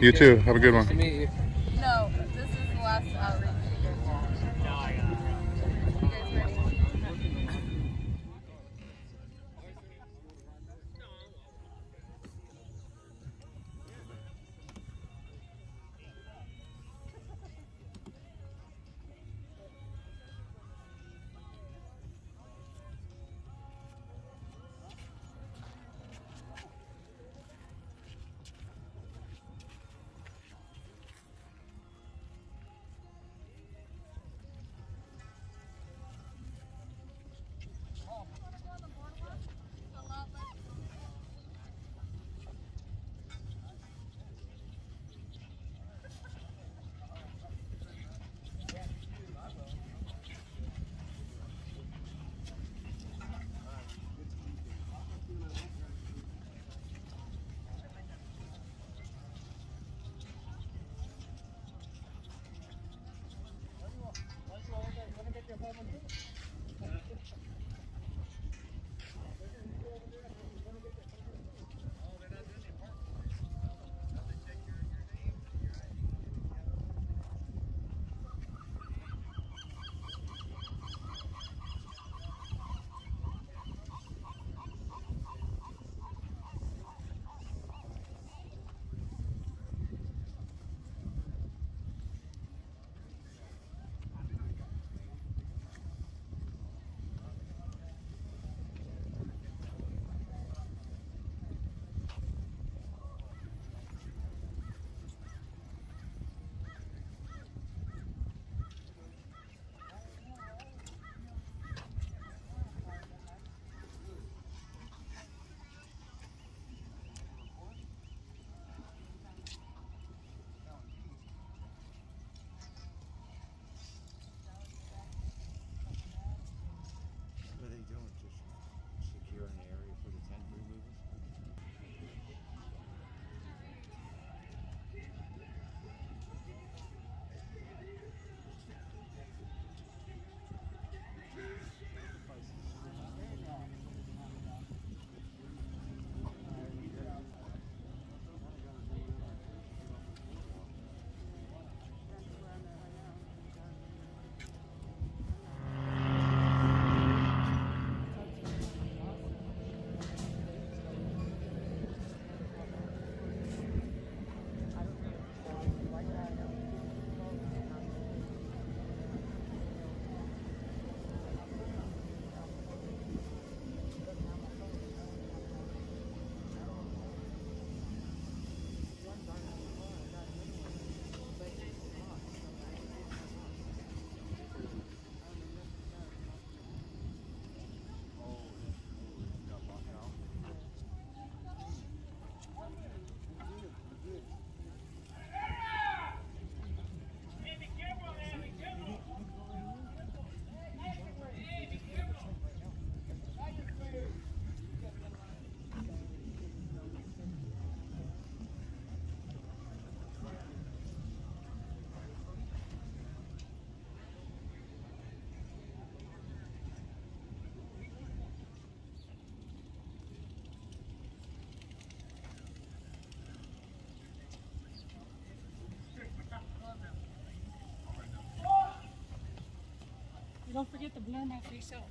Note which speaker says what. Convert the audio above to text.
Speaker 1: You too. Have a good one.
Speaker 2: To meet you.
Speaker 3: No, this is the last outreach.
Speaker 4: Don't forget to blur my face out.